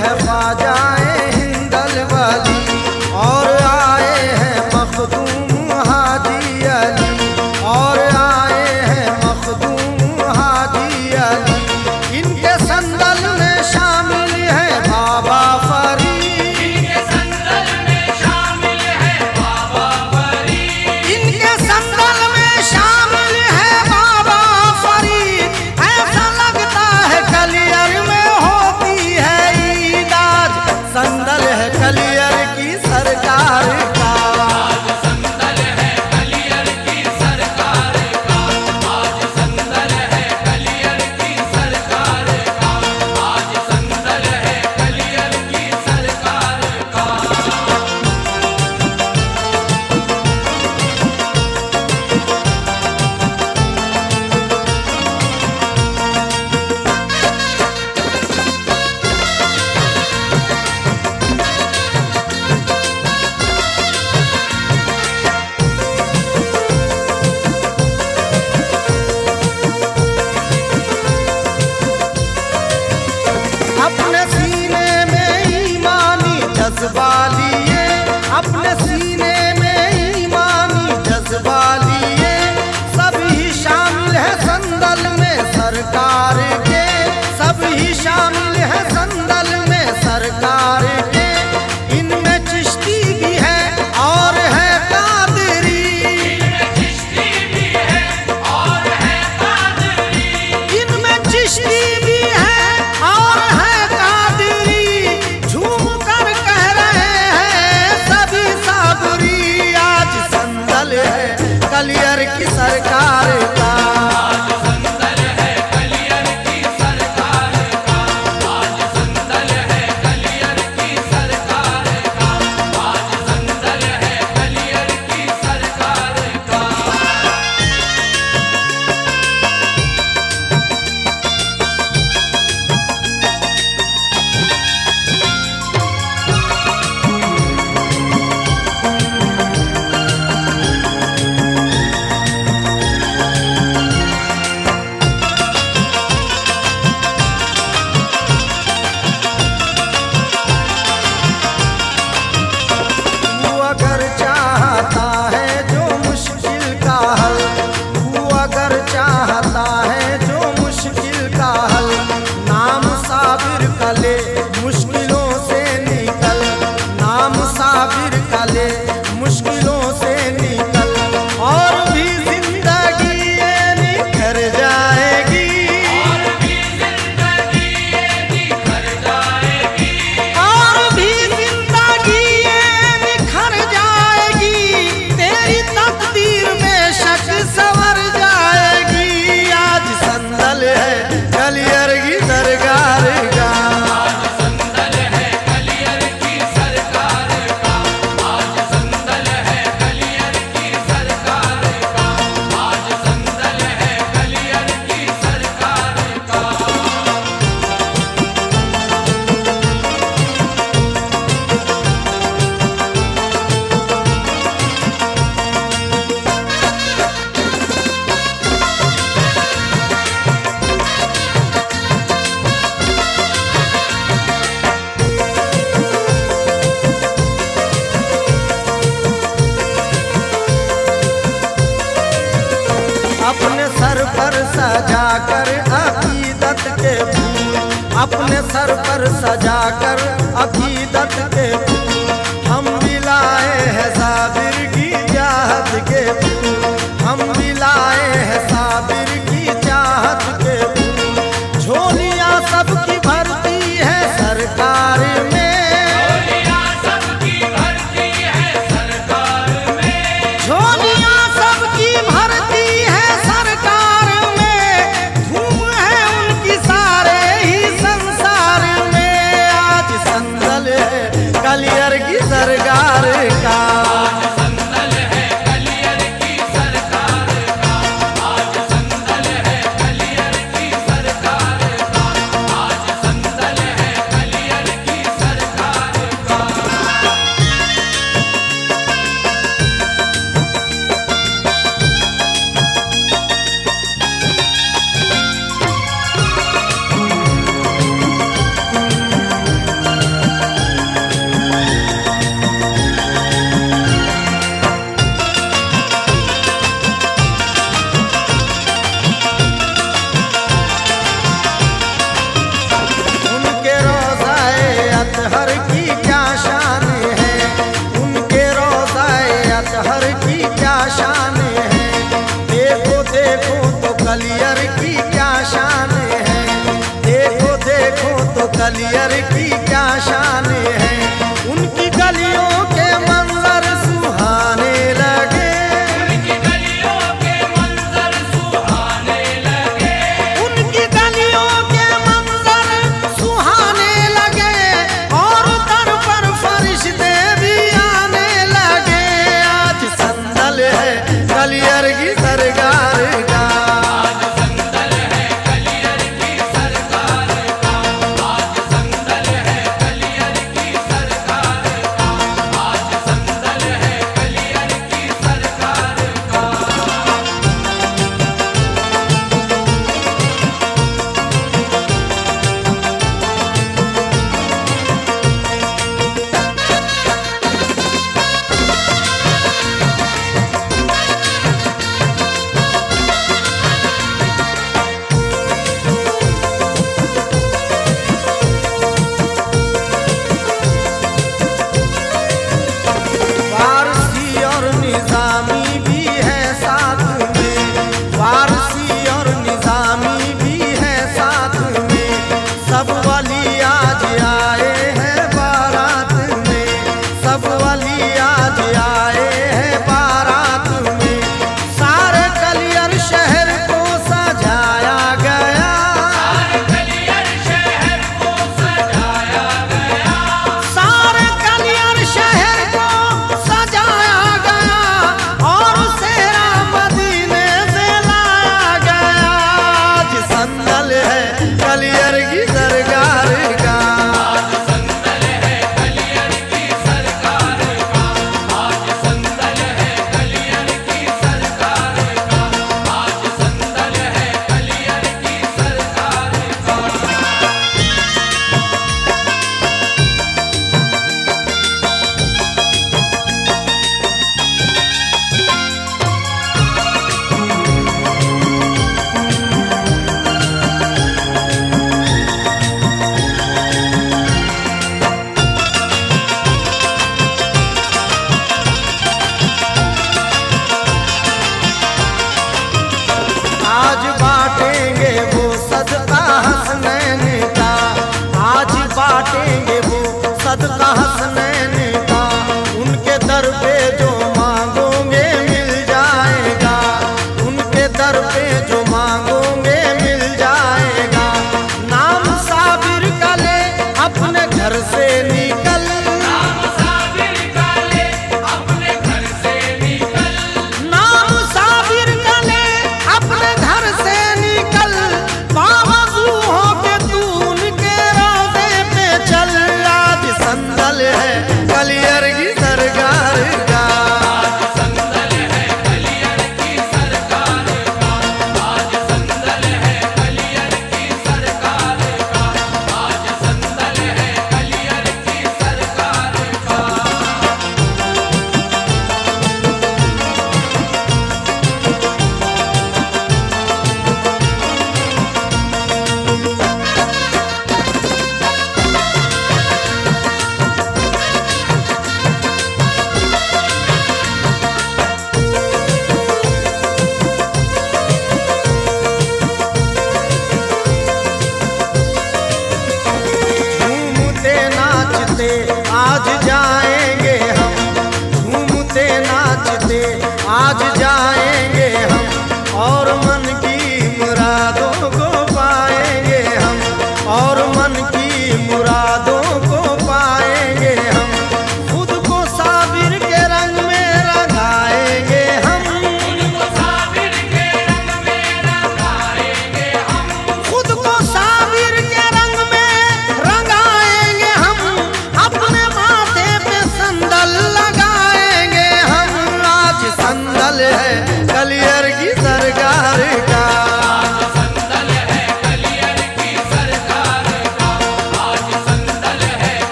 है बाजा अपने सीने में ईमानी जज्बा सजा कर कलियर की क्या शान है?